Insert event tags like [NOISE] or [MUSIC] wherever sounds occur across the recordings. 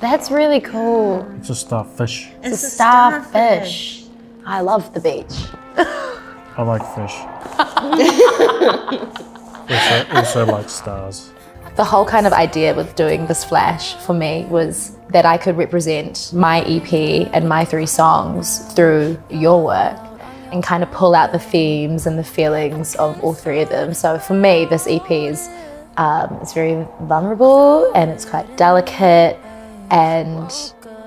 That's really cool. It's a starfish. It's, a starfish. I love the beach. [LAUGHS] I like fish. [LAUGHS] also, also like stars. The whole kind of idea with doing this flash for me was that I could represent my EP and my three songs through your work and kind of pull out the themes and the feelings of all three of them. So for me, this EP is um, it's very vulnerable and it's quite delicate and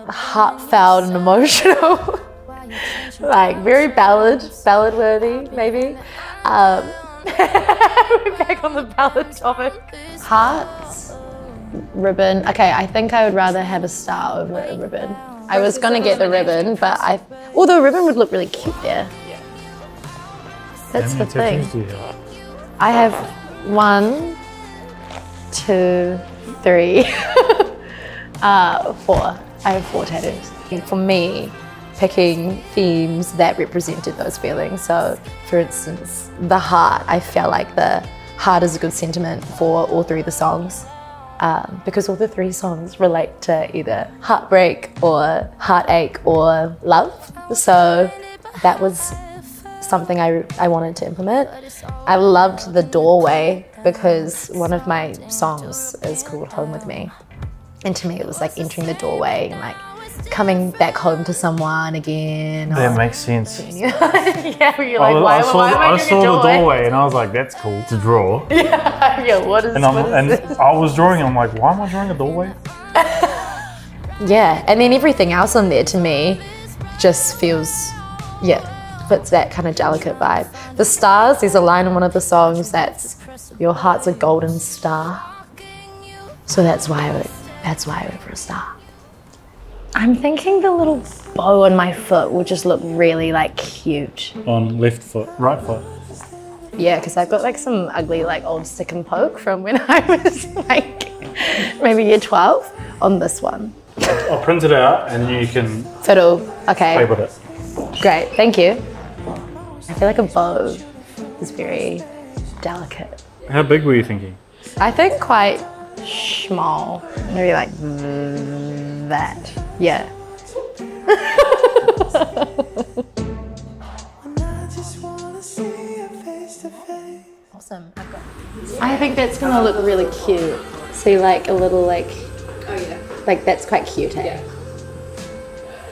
heartfelt and emotional. [LAUGHS] like very ballad, ballad worthy, maybe. Um, [LAUGHS] we're back on the ballad topic. Hearts, ribbon. Okay, I think I would rather have a star over a ribbon. I was gonna get the ribbon, but I, although a ribbon would look really cute there. That's How the many thing. do you have? I have one, two, three, [LAUGHS] uh, four. I have four tattoos. For me, picking themes that represented those feelings. So, for instance, the heart, I felt like the heart is a good sentiment for all three of the songs. Um, because all the three songs relate to either heartbreak or heartache or love. So that was something I, I wanted to implement. I loved the doorway because one of my songs is called Home With Me. And to me, it was like entering the doorway and like coming back home to someone again. or- That oh, makes sense. [LAUGHS] yeah, you're I, like, why, I saw, why the, am I I saw the doorway? doorway and I was like, that's cool to draw. [LAUGHS] yeah, yeah what is, And, what is and this? I was drawing, I'm like, why am I drawing a doorway? [LAUGHS] Yeah, and then everything else on there to me just feels, yeah, fits that kind of delicate vibe. The stars, there's a line in one of the songs that's, your heart's a golden star. So that's why I would, that's why I went for a star. I'm thinking the little bow on my foot will just look really like cute. On left foot, right foot. Yeah, because I've got like some ugly like old stick and poke from when [LAUGHS] I was like maybe year 12 on this one. I'll print it out and you can Fiddle, okay. play with it. Great, thank you. I feel like a bow is very delicate. How big were you thinking? I think quite small, maybe like that. Yeah. Awesome. I've got. I think that's gonna look really cute. See, like a little like. Oh yeah. Like that's quite cute. Eh? Yeah.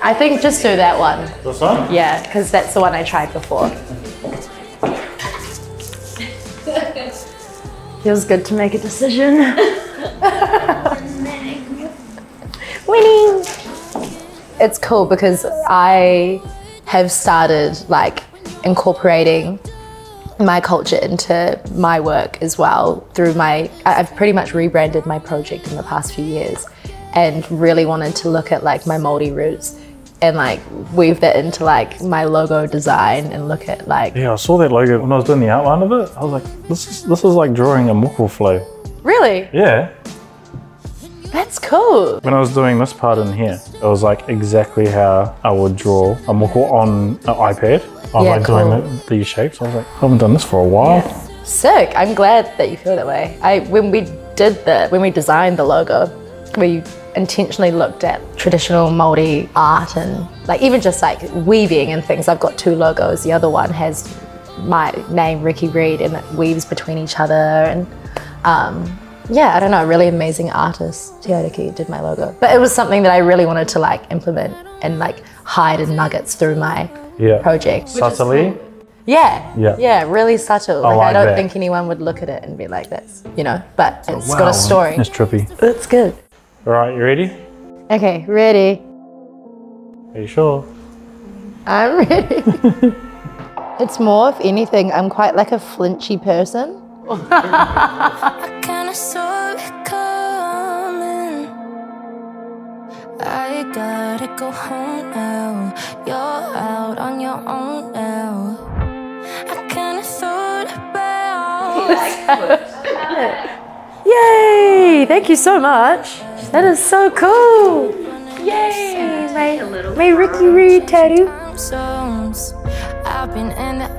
I think just do that one. This one? Yeah, because that's the one I tried before. [LAUGHS] Feels good to make a decision. [LAUGHS] [LAUGHS] Winning! It's cool because I have started like incorporating my culture into my work as well through my I've pretty much rebranded my project in the past few years and really wanted to look at like my Māori roots and like weave that into like my logo design and look at like Yeah, I saw that logo when I was doing the outline of it. I was like, this is this is like drawing a moko flow. Really Yeah. that's cool When I was doing this part in here, it was like exactly how I would draw a moko on an iPad. I Yeah, like cool. doing the, these shapes. I was like, I haven't done this for a while. sick I'm glad that you feel that way I when we did the when we designed the logo we intentionally looked at traditional Māori art and like even just like weaving and things I've got two logos the other one has my name Riiki Reid and it weaves between each other and um, yeah I don't know really amazing artist Teodiki did my logo but it was something that I really wanted to like implement and like hide in nuggets through my Yeah. project Subtly. yeah. Yeah. Yeah, really subtle. Like, I like don't that. think anyone would look at it and be like, that's, you know, but it's got a story. It's trippy. It's good. All right, you ready? Okay, ready. Are you sure? I'm ready. [LAUGHS] it's more, if anything, I'm quite like a flinchy person. Kinda saw it coming. I gotta go home now. You're out on your own now. I kinda thought about. [LAUGHS] Yay! Thank you so much. That is so cool. Yay! My, my Riiki Reid tattoo. zones. I've been in the